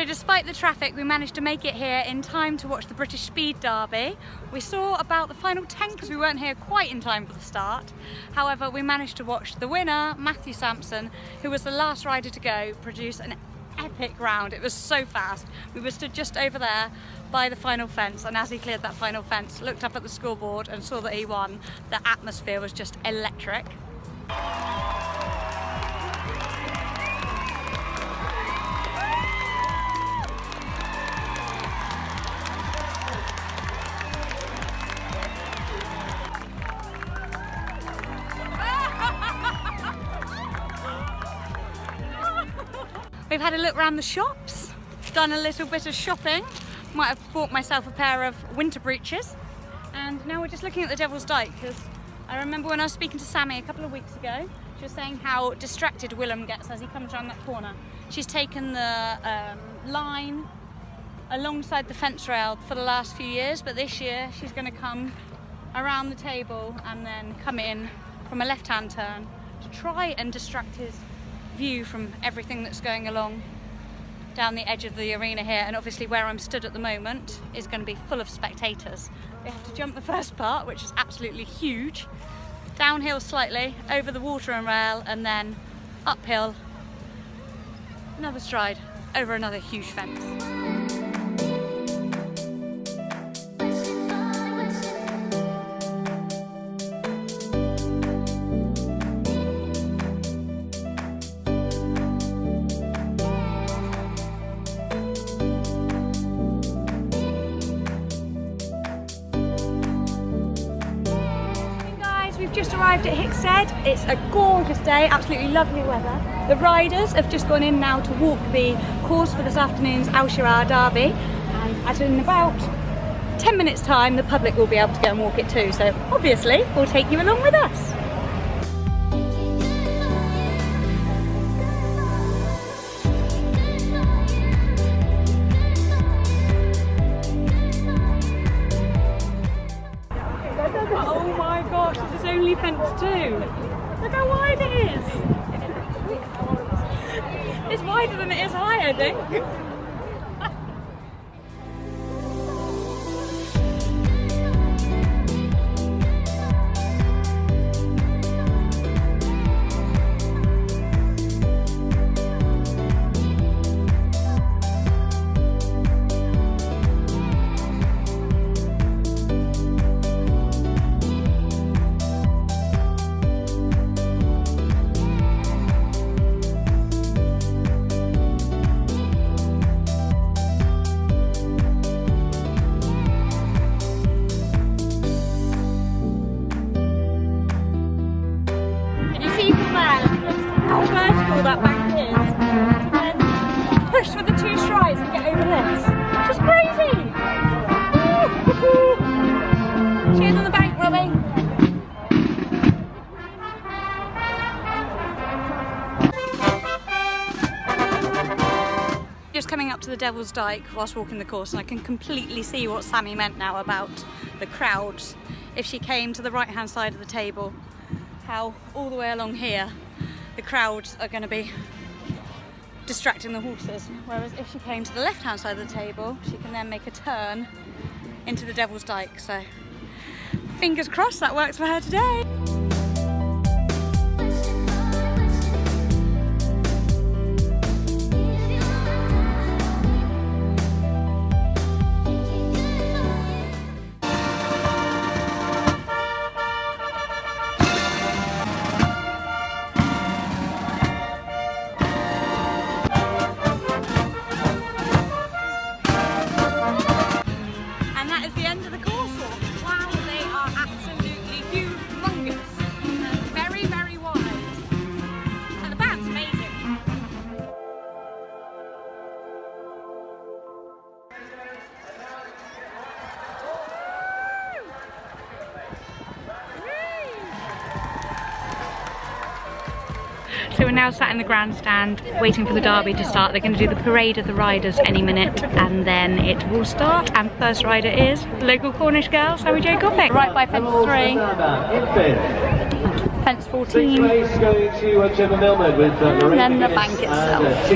So despite the traffic, we managed to make it here in time to watch the British Speed Derby. We saw about the final 10 because we weren't here quite in time for the start. However, we managed to watch the winner, Matthew Sampson, who was the last rider to go, produce an epic round. It was so fast. We were stood just over there by the final fence and as he cleared that final fence, looked up at the scoreboard and saw that he won. The atmosphere was just electric. We've had a look around the shops, done a little bit of shopping. Might have bought myself a pair of winter breeches. And now we're just looking at the Devil's Dyke because I remember when I was speaking to Sammy a couple of weeks ago, she was saying how distracted Willem gets as he comes around that corner. She's taken the um, line alongside the fence rail for the last few years, but this year she's going to come around the table and then come in from a left-hand turn to try and distract his view from everything that's going along down the edge of the arena here and obviously where I'm stood at the moment is going to be full of spectators. We have to jump the first part which is absolutely huge, downhill slightly, over the water and rail and then uphill, another stride, over another huge fence. We've just arrived at Hickstead. It's a gorgeous day, absolutely lovely weather. The riders have just gone in now to walk the course for this afternoon's Al Shira'aa Derby. And as in about 10 minutes time, the public will be able to go and walk it too. So obviously, we'll take you along with us. Too. Look how wide it is. It's wider than it is high, I think. Push for the two and get over this. Just crazy! Cheers on the bank, Robbie. Just coming up to the Devil's Dyke whilst walking the course and I can completely see what Sammy meant now about the crowds. If she came to the right hand side of the table, how all the way along here the crowds are going to be distracting the horses. Whereas if she came to the left hand side of the table, she can then make a turn into the Devil's Dyke. So fingers crossed that works for her today. Now sat in the grandstand waiting for the derby to start. They're going to do the parade of the riders any minute and then it will start. And first rider is local Cornish girl, Sammy Jo Coffin. Right by fence three. Fence 14. Uh, and then the bank itself.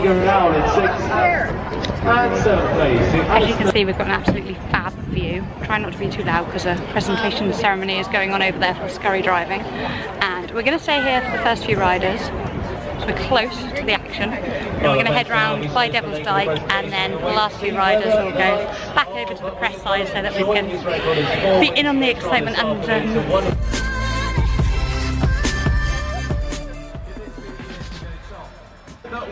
And seventh place. As you can see, we've got an absolutely fab view. Try not to be too loud because a presentation ceremony is going on over there for Scurry Driving. And we're going to stay here for the first few riders. So we're close to the action. Then we're going to head round by Devil's Dyke and then the last few riders will go back over to the press side so that we can be in on the excitement and um,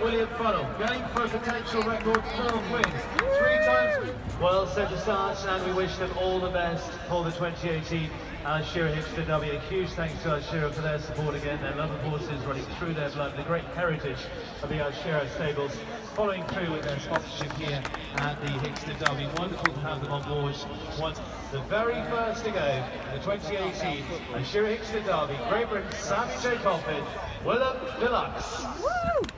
William Funnell, going for a potential record 12 wins. Three times. Well set to start, and we wish them all the best for the 2018 uh, Shira'aa Hickstead. A huge thanks to Al Shira'aa for their support again, their love of horses running through their blood, the great heritage of the Shira'aa stables, following through with their sponsorship here at the Hickstead Derby. Wonderful to have them on board. Once the very first to go, the 2018 Shira'aa Hickstead Derby, Great Britain, Sammy J. Coffin, Willem Deluxe. Come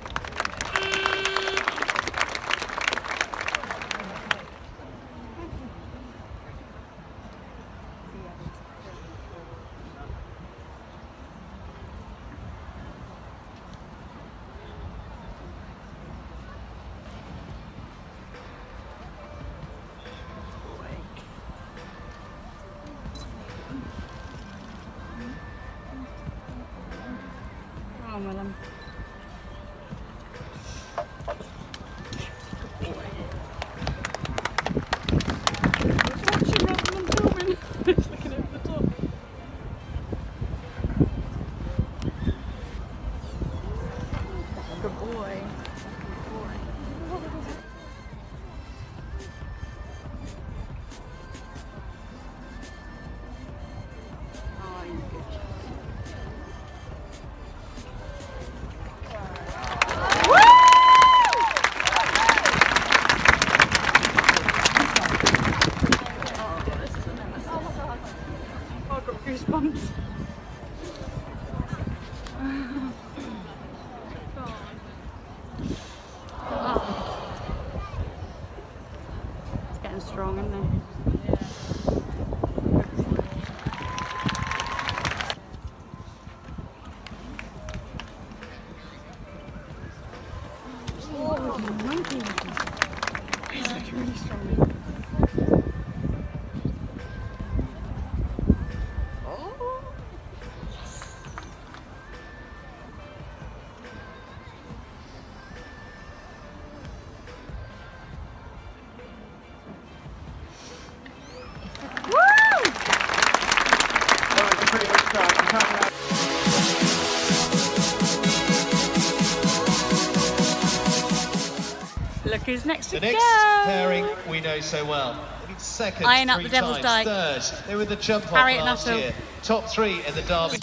who's next to The next go. pairing we know so well. Second, Iron up the Devil's times. Dyke. Third, they were the jump off Harriet last Nuttall. year. Top three in the derby.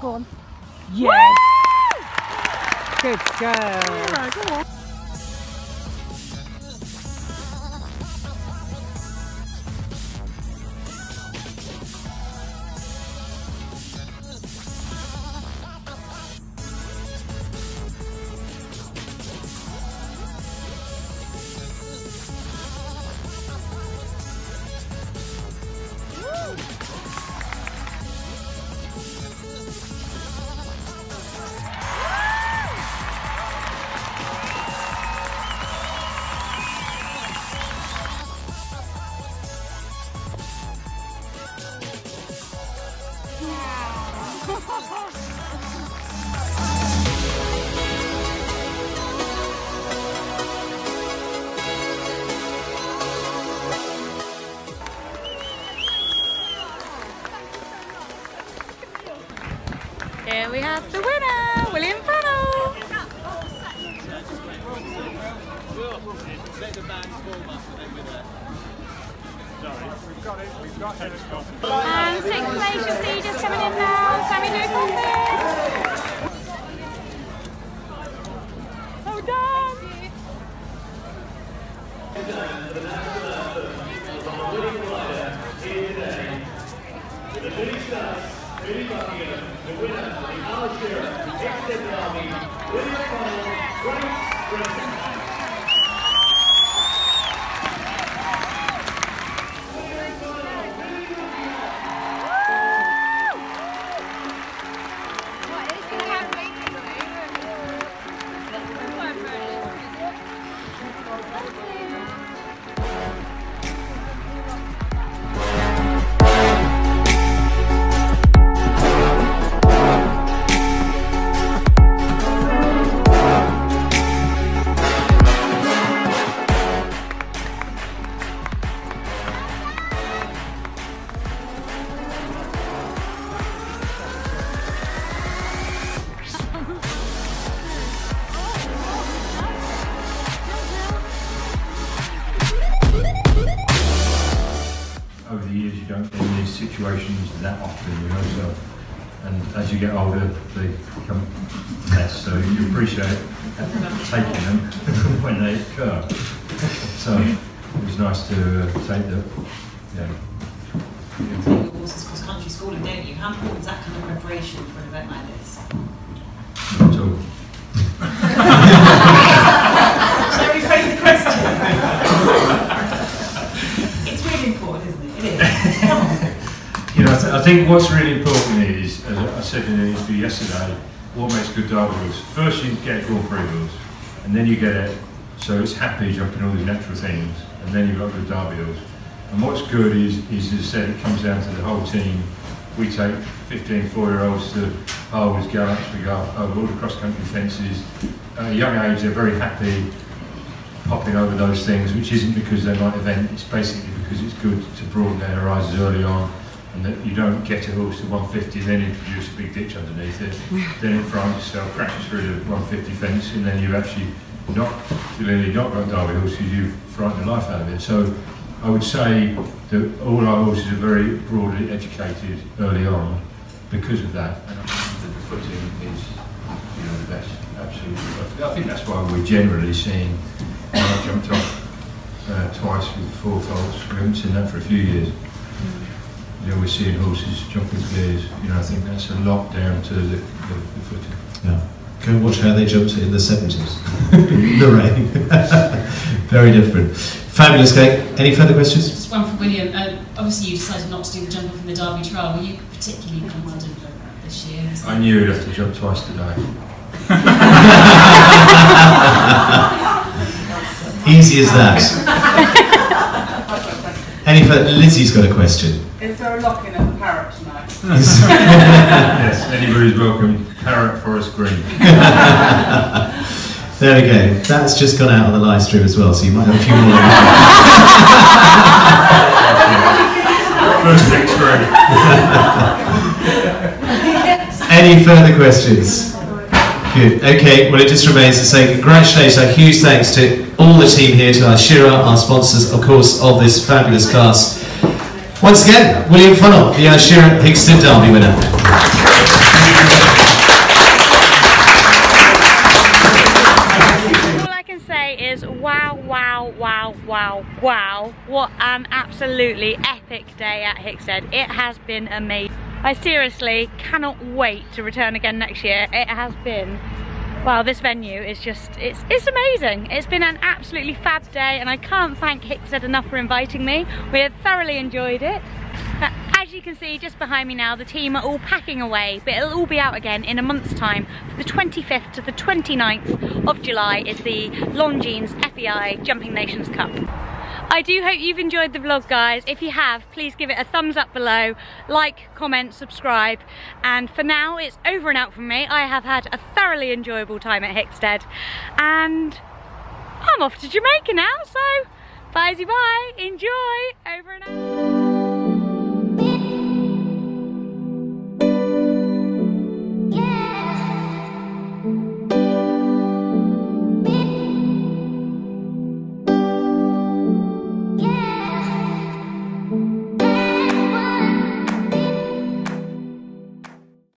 Go on. Yes. Good girl. Go on. We have the winner, William Funnell. And sixth place you'll see just coming in now, Sammy Luke Well done! winner, Al Shira'aa, Jackson William Connell, Frank situations that often, you know. So, and as you get older, they become less. So you appreciate taking them when they occur. So it was nice to uh, take them. yeah. Horses cross country schooling, don't you? How important is that kind of preparation for an event like this? Not at all. I, think what's really important is, as I said in an interview yesterday, what makes good derby rules. First, you get good Prix rules, and then you get it so it's happy jumping all these natural things, and then you've got good derby rules. And what's good is, is as I said, it comes down to the whole team. We take 15 four-year-olds to Harwood's Gallops, we go over all the cross-country fences. At a young age, they're very happy popping over those things, which isn't because they like event, it's basically because it's good to broaden their horizons early on and that you don't get a horse to 150 then introduce a big ditch underneath it, then it finds yourself crashes through the 150 fence and then you've actually not clearly not got Derby horses, you've frightened the life out of it. So I would say that all our horses are very broadly educated early on because of that. And I think that the footing is you know, the best, absolutely perfect. I think that's why we're generally seeing, when I jumped off uh, twice with four faults, we haven't seen that for a few years. You know, we're seeing horses jumping clears, you know, I think that's a lot down to the, the, the footing. Yeah. Go and watch how they jumped in the 70s. the rain. Very different. Fabulous, Kate. Any further questions? Just one for William. Uh, obviously, you decided not to do the jumping from the Derby trial. Were you particularly confident this year? I knew he'd have to jump twice today. Easy as that. Any further? Lizzie's got a question. Is there a lock-in at the Parrot tonight? yes, anybody's welcome. Parrot Forest Green. There we go. That's just gone out on the live stream as well, so you might have a few more. First things free. Any further questions? Good. Okay, well, it just remains to say congratulations, a huge thanks to all the team here, to Al Shira'aa, our sponsors, of course, of this fabulous cast. Once again, William Funnell, the Shira'aa Hickstead Derby winner. All I can say is wow, wow, wow, wow, wow. What an absolutely epic day at Hickstead. It has been amazing. I seriously cannot wait to return again next year. It has been, wow, this venue is just, it's, it's amazing. It's been an absolutely fab day and I can't thank Hickstead enough for inviting me. We have thoroughly enjoyed it. Uh, As you can see just behind me now, the team are all packing away, but it'll all be out again in a month's time. The 25th to the 29th of July is the Longines FEI Jumping Nations Cup. I do hope you've enjoyed the vlog guys. If you have, please give it a thumbs up below, like, comment, subscribe. And for now, it's over and out from me. I have had a thoroughly enjoyable time at Hickstead and I'm off to Jamaica now, so bye bye, enjoy, over and out.